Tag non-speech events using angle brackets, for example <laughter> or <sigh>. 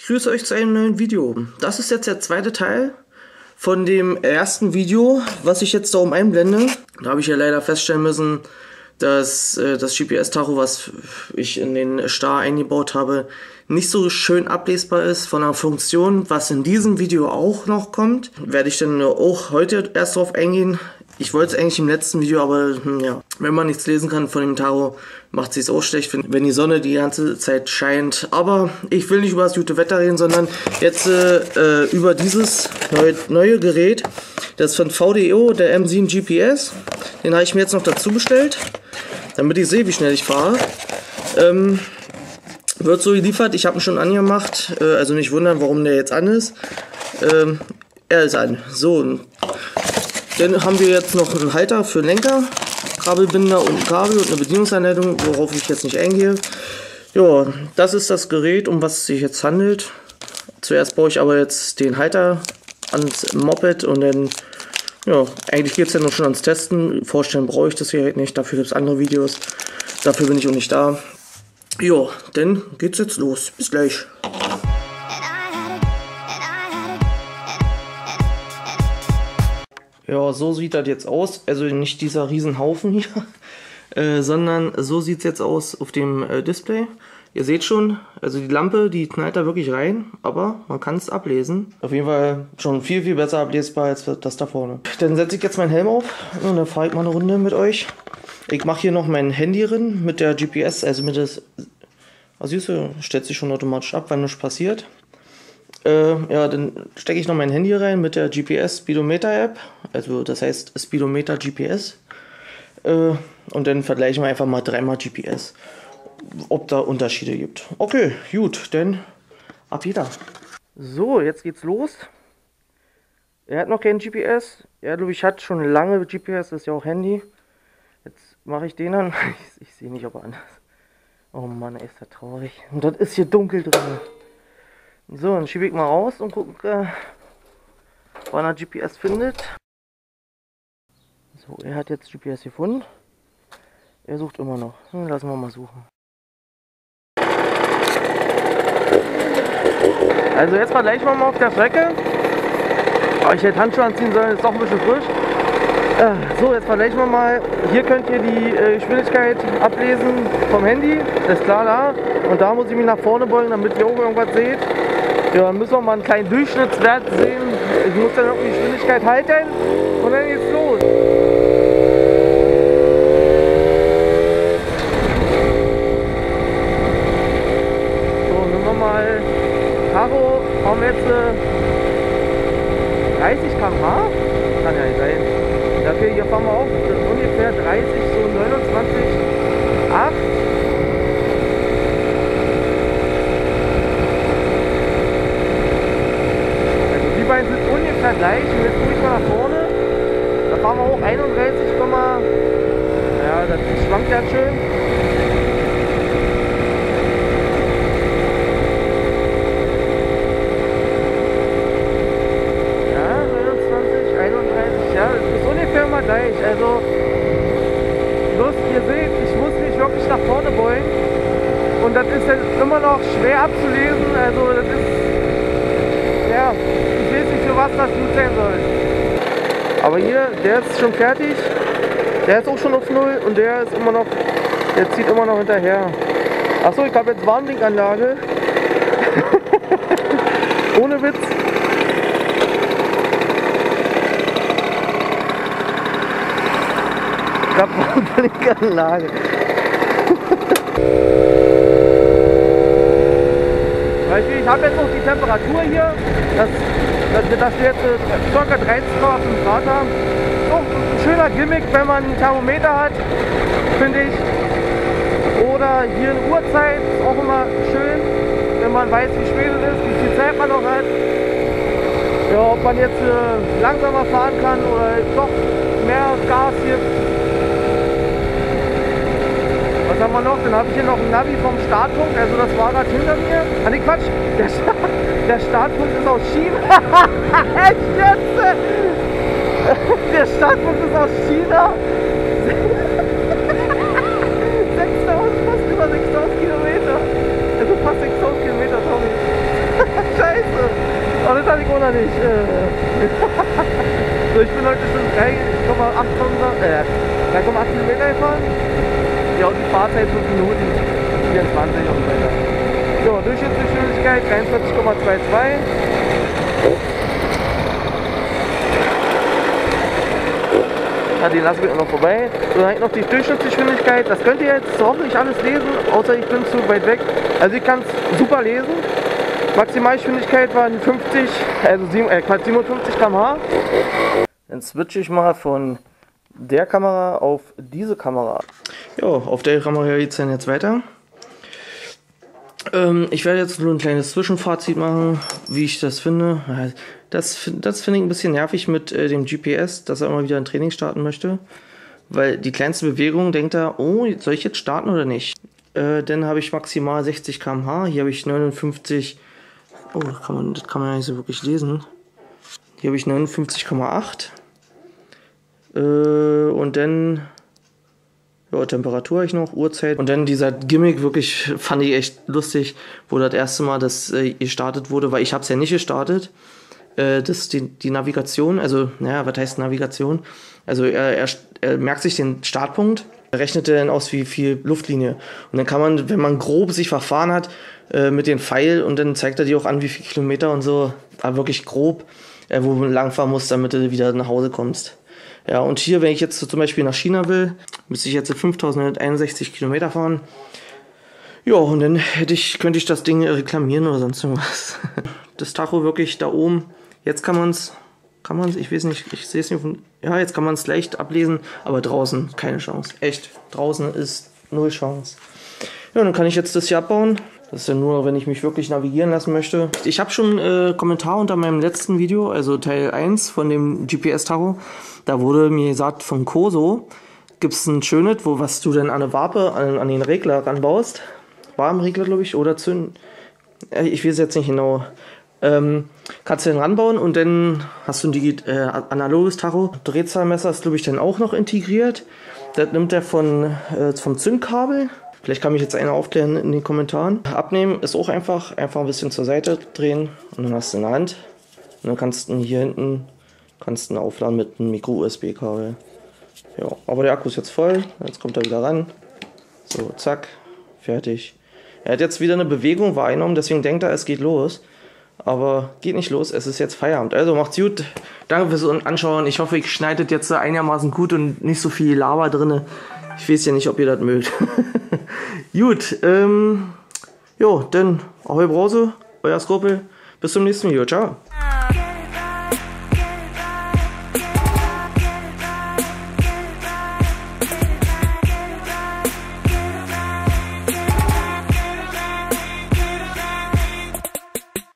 Ich grüße euch zu einem neuen Video. Das ist jetzt der zweite Teil von dem ersten Video, was ich jetzt da oben einblende. Da habe ich ja leider feststellen müssen, dass äh, das GPS-Tacho, was ich in den Star eingebaut habe, nicht so schön ablesbar ist von der Funktion, was in diesem Video auch noch kommt. Werde ich dann auch heute erst darauf eingehen. Ich wollte es eigentlich im letzten Video, aber hm, ja, wenn man nichts lesen kann von dem Tarot, macht es auch schlecht, wenn die Sonne die ganze Zeit scheint. Aber ich will nicht über das gute Wetter reden, sondern jetzt äh, über dieses neue, neue Gerät. Das ist von VDO, der M7 GPS. Den habe ich mir jetzt noch dazu bestellt, damit ich sehe, wie schnell ich fahre. Ähm, wird so geliefert, ich habe ihn schon angemacht, äh, also nicht wundern, warum der jetzt an ist. Ähm, er ist an. So, dann haben wir jetzt noch einen Halter für Lenker, Kabelbinder und Kabel und eine Bedienungsanleitung, worauf ich jetzt nicht eingehe. Ja, das ist das Gerät, um was es sich jetzt handelt. Zuerst baue ich aber jetzt den Halter ans Moped und dann, ja, eigentlich geht es ja noch schon ans Testen. Vorstellen brauche ich das hier halt nicht, dafür gibt es andere Videos. Dafür bin ich auch nicht da. Ja, dann geht's jetzt los. Bis gleich. Ja, so sieht das jetzt aus. Also nicht dieser Riesenhaufen hier, <laughs> äh, sondern so sieht es jetzt aus auf dem äh, Display. Ihr seht schon, also die Lampe, die knallt da wirklich rein, aber man kann es ablesen. Auf jeden Fall schon viel, viel besser ablesbar als das da vorne. Dann setze ich jetzt meinen Helm auf und dann fahre ich mal eine Runde mit euch. Ich mache hier noch mein Handy drin mit der GPS, also mit das... Also siehst du, stellt sich schon automatisch ab, wenn nichts passiert. Äh, ja, dann stecke ich noch mein Handy rein mit der GPS Speedometer App. Also das heißt Speedometer GPS. Äh, und dann vergleichen wir einfach mal dreimal GPS, ob da Unterschiede gibt. Okay, gut, dann ab jeder. So, jetzt geht's los. Er hat noch kein GPS. Er, glaube ich, hat schon lange GPS, das ist ja auch Handy. Jetzt mache ich den an. Ich, <laughs> ich sehe nicht, ob er anders. Oh Mann, ist das traurig. Und das ist hier dunkel drin. So, dann schiebe ich mal raus und gucke, äh, wann er GPS findet. So, er hat jetzt GPS gefunden. Er sucht immer noch. Hm, lassen wir mal suchen. Also jetzt vergleichen wir mal auf der Strecke. Aber ich hätte Handschuhe anziehen sollen, ist doch ein bisschen frisch. Äh, so, jetzt vergleichen wir mal. Hier könnt ihr die äh, Geschwindigkeit ablesen vom Handy. Das ist klar da. Und da muss ich mich nach vorne beugen, damit ihr auch irgendwas seht. Ja, dann müssen wir mal einen kleinen Durchschnittswert sehen. Ich muss dann noch die Geschwindigkeit halten und dann geht's los. So, nehmen wir mal Karo, fahren wir jetzt äh, 30 km/h? Kann ja nicht sein. Dafür hier fahren wir auch ungefähr 30, so 29, 8. beiden sind ungefähr gleich und jetzt gucke ich mal nach vorne. Da fahren wir hoch 31, ja, das schwankt ganz schön. Ja, 29, 31, ja, das ist ungefähr mal gleich. Also, bloß ihr seht, ich muss mich wirklich nach vorne beugen. Und das ist dann immer noch schwer abzulesen. Also, das ist, ja, was das gut sein soll. Aber hier, der ist schon fertig. Der ist auch schon auf Null und der ist immer noch, der zieht immer noch hinterher. Achso, ich habe jetzt Warnblinkanlage. <laughs> Ohne Witz. Ich habe Warnblinkanlage. <laughs> ich habe jetzt auch die Temperatur hier. Das dass wir, dass wir jetzt ca. 13,5 Grad haben. So, ein schöner Gimmick, wenn man ein Thermometer hat, finde ich. Oder hier eine Uhrzeit, ist auch immer schön, wenn man weiß, wie spät es ist, wie viel Zeit man noch hat. Ja, ob man jetzt äh, langsamer fahren kann oder doch mehr Gas gibt. Wir noch? Dann habe ich hier noch ein Navi vom Startpunkt, also das Fahrrad hinter mir. Ah ne Quatsch, der, <laughs> der Startpunkt ist aus China. <laughs> Schätze! <laughs> Der Startpunkt ist aus China. 6000, fast über 6000 Kilometer. Also fast 6000 Kilometer, sorry. nicht. Äh so, ich bin heute schon 3,8 äh, 3,8 Kilometer gefahren. Ja, und die Fahrzeit 5 Minuten, 24 und weiter. So, Durchschnittsgeschwindigkeit 43,22. Ja, die lassen wir noch vorbei. So, dann noch die Durchschnittsgeschwindigkeit. Das könnt ihr jetzt hoffentlich alles lesen, außer ich bin zu weit weg. Also ich kann es super lesen. Maximalgeschwindigkeit waren 50, also 7, äh, 57 km/h. Dann switche ich mal von der Kamera auf diese Kamera. Ja, auf der Kamera geht es dann jetzt weiter. Ähm, ich werde jetzt nur ein kleines Zwischenfazit machen, wie ich das finde. Das, das finde ich ein bisschen nervig mit äh, dem GPS, dass er immer wieder ein Training starten möchte. Weil die kleinste Bewegung denkt er, oh, soll ich jetzt starten oder nicht? Äh, dann habe ich maximal 60 km/h. Hier habe ich 59. Oh, das kann man, das kann man ja nicht so wirklich lesen. Hier habe ich 59,8. Äh, und dann ja, Temperatur ich noch, Uhrzeit. Und dann dieser Gimmick, wirklich fand ich echt lustig, wo das erste Mal das äh, gestartet wurde, weil ich habe es ja nicht gestartet. Äh, das die, die Navigation, also, naja, was heißt Navigation? Also er, er, er merkt sich den Startpunkt, rechnet dann aus, wie viel Luftlinie. Und dann kann man, wenn man grob sich verfahren hat, äh, mit dem Pfeil und dann zeigt er dir auch an, wie viel Kilometer und so, aber wirklich grob, äh, wo man langfahren muss, damit du wieder nach Hause kommst. Ja, und hier, wenn ich jetzt zum Beispiel nach China will, müsste ich jetzt 5161 Kilometer fahren. Ja, und dann hätte ich, könnte ich das Ding reklamieren oder sonst irgendwas. <laughs> Das Tacho wirklich da oben. Jetzt kann man es, kann man es, ich weiß nicht, ich sehe es nicht von, ja, jetzt kann man es leicht ablesen, aber draußen keine Chance. Echt, draußen ist null Chance. Ja, dann kann ich jetzt das hier abbauen. Das ist ja nur, wenn ich mich wirklich navigieren lassen möchte. Ich habe schon äh, Kommentar unter meinem letzten Video, also Teil 1 von dem GPS-Tacho. Da wurde mir gesagt, von Koso gibt es ein schönes, wo was du dann an eine Wape, an, an den Regler ranbaust. Warmregler, glaube ich, oder zünden. Ich weiß jetzt nicht genau. Ähm, kannst du den ranbauen und dann hast du ein Digi äh, analoges Tacho. Drehzahlmesser ist, glaube ich, dann auch noch integriert. Das nimmt er von, äh, vom Zündkabel Vielleicht kann mich jetzt einer aufklären in den Kommentaren. Abnehmen ist auch einfach. Einfach ein bisschen zur Seite drehen und dann hast du in der Hand. Und dann kannst du hier hinten kannst du aufladen mit einem Micro-USB-Kabel. Ja, aber der Akku ist jetzt voll. Jetzt kommt er wieder ran. So, zack, fertig. Er hat jetzt wieder eine Bewegung wahrgenommen, deswegen denkt er, es geht los. Aber geht nicht los, es ist jetzt Feierabend. Also macht's gut. Danke fürs Anschauen. Ich hoffe, ich schneide jetzt einigermaßen gut und nicht so viel Lava drin. Ich weiß ja nicht, ob ihr das mögt. <laughs> Gut, ähm, jo, dann ahoi Brause, euer Skorpel. Bis zum nächsten Video. Ciao.